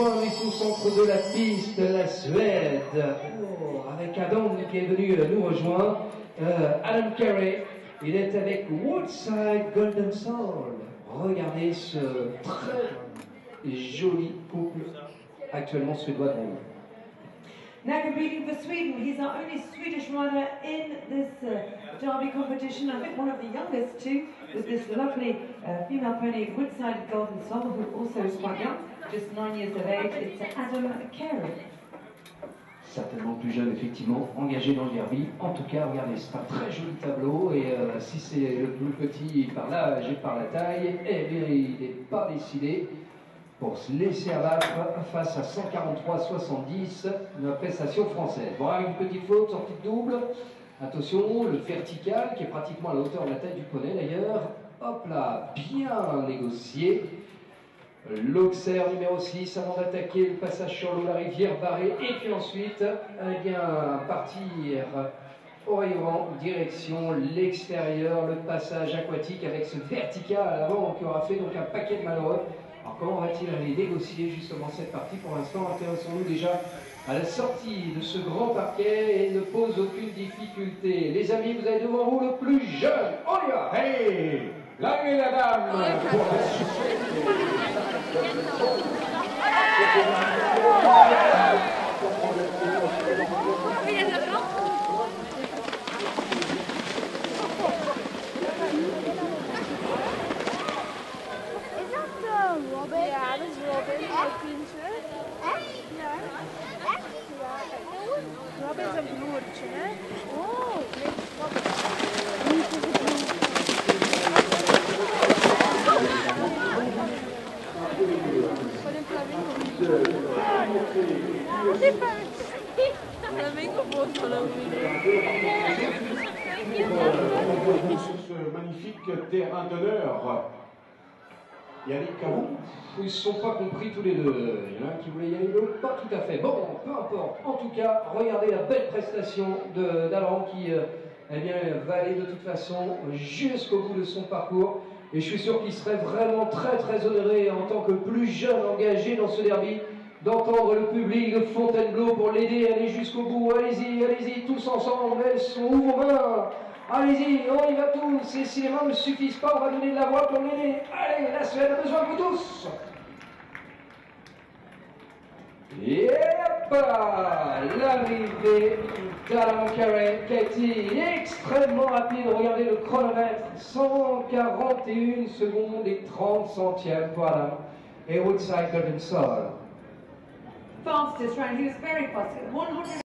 Ici au centre de la piste, la Suède, Oh, avec Adam qui est venu euh, nous rejoindre. Euh, Adam Carey, il est avec Woodside Golden Soul. Regardez ce très joli couple actuellement suédois de. Now competing for Sweden, he's our only Swedish rider in this uh, derby competition. I think one of the youngest too, with this lovely uh, female pony Woodside Golden Soul, who also is quite young, just nine years of age. It's Adam Carey. Certainement plus jeune, effectivement, engagé dans le derby. En tout cas, regardez, c'est un très joli tableau. Et euh, si c'est le plus petit par l'âge et par la taille, eh bien, il n'est pas décidé pour se laisser abattre face à 143-70, une prestation française. Bon, avec une petite faute, sortie de double. Attention, le vertical qui est pratiquement à la hauteur de la tête du poney d'ailleurs. Hop là, bien négocié. L'Auxerre numéro 6 avant d'attaquer le passage sur l'eau, la rivière barrée. Et puis ensuite, eh bien, partir au rayon, direction l'extérieur, le passage aquatique avec ce vertical à l'avant qui aura fait donc un paquet de malheureux. Alors comment va-t-il aller négocier justement cette partie Pour l'instant, intéressons-nous déjà à la sortie de ce grand parquet et ne pose aucune difficulté. Les amis, vous avez devant vous le plus jeune. On y va Hey L'homme et la dame. Pour la suite. Is dat uh, Robin? Ja, dat is Sur ce magnifique terrain d'honneur. Yannick Cabou. Ils ne se sont pas compris tous les deux. Il y en a un qui voulait y aller, l'autre pas tout à fait. Bon, peu importe. En tout cas, regardez la belle prestation d'Alain qui euh, eh bien, va aller de toute façon jusqu'au bout de son parcours. Et je suis sûr qu'il serait vraiment très très honoré en tant que plus jeune engagé dans ce derby d'entendre le public de Fontainebleau pour l'aider à aller jusqu'au bout. Allez-y, allez-y, tous ensemble, elles sont Allez-y, on y va tous. Et si ne suffisent pas, on va donner de la voix pour l'aider. Allez, la Suède a besoin de vous tous. Là, l'arrivée d'Alan Carey été extrêmement rapide. Regardez le chronomètre, 141 secondes et 30 centièmes pour Adam. Et Woodside Golden Soul. Fastest round, he was very fast. 100